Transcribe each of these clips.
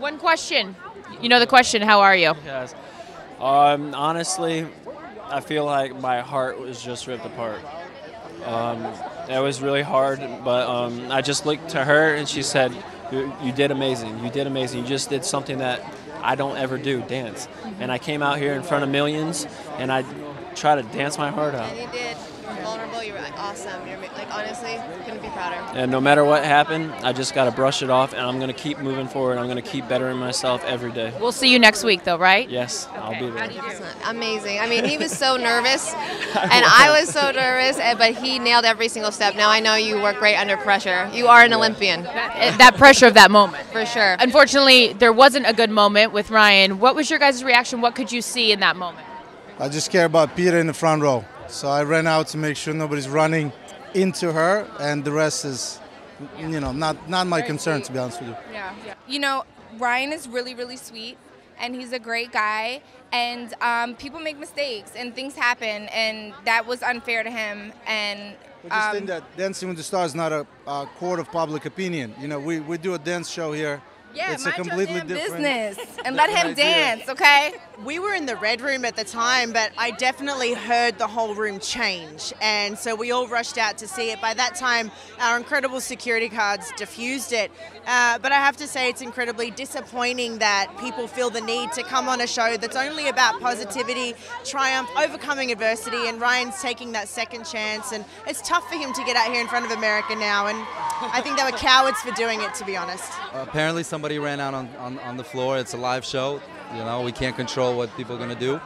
One question. You know the question. How are you? Yes. Um, honestly, I feel like my heart was just ripped apart. Um, it was really hard, but um, I just looked to her and she said, you, you did amazing. You did amazing. You just did something that I don't ever do, dance. And I came out here in front of millions and I tried to dance my heart out. And you did. You're vulnerable. You're like awesome. You're like honestly, couldn't be prouder. And no matter what happened, I just got to brush it off and I'm going to keep moving forward. I'm going to keep bettering myself every day. We'll see you next week, though, right? Yes, I'll be there. Amazing. I mean, he was so nervous, and I was so nervous, eh, but he nailed every single step. Now I know you work great under pressure. You are an Olympian, That, eh, that pressure of that moment. for sure. Unfortunately, there wasn't a good moment with Ryan. What was your guys' reaction? What could you see in that moment? I just care about Peta in the front row. So I ran out to make sure nobody's running into her, and the rest is, you know, not not my concern to be honest with you. Yeah. You know, Ryan is really, really sweet, and he's a great guy. And um, people make mistakes, and things happen, and that was unfair to him. And We just um, think that Dancing with the Stars is not a, a court of public opinion. You know, we, we do a dance show here. Yeah, it's mind a completely your damn different business, and let him idea. dance, okay? We were in the red room at the time, but I definitely heard the whole room change. And so we all rushed out to see it. By that time, our incredible security guards diffused it. Uh, but I have to say, it's incredibly disappointing that people feel the need to come on a show that's only about positivity, triumph, overcoming adversity. And Ryan's taking that second chance. And it's tough for him to get out here in front of America now. And I think they were cowards for doing it, to be honest. apparently somebody ran out on, on, on the floor. It's a live show. You know, we can't control what people are going to do.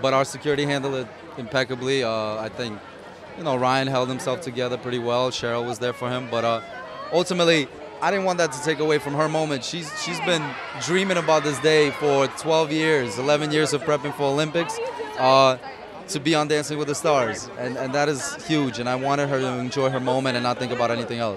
But our security handled it impeccably. Uh, I think, you know, Ryan held himself together pretty well. Cheryl was there for him. But uh, ultimately, I didn't want that to take away from her moment. She's, she's been dreaming about this day for 12 years, 11 years of prepping for Olympics. Uh, to be on Dancing with the Stars, and, and that is huge. And I wanted her to enjoy her moment and not think about anything else.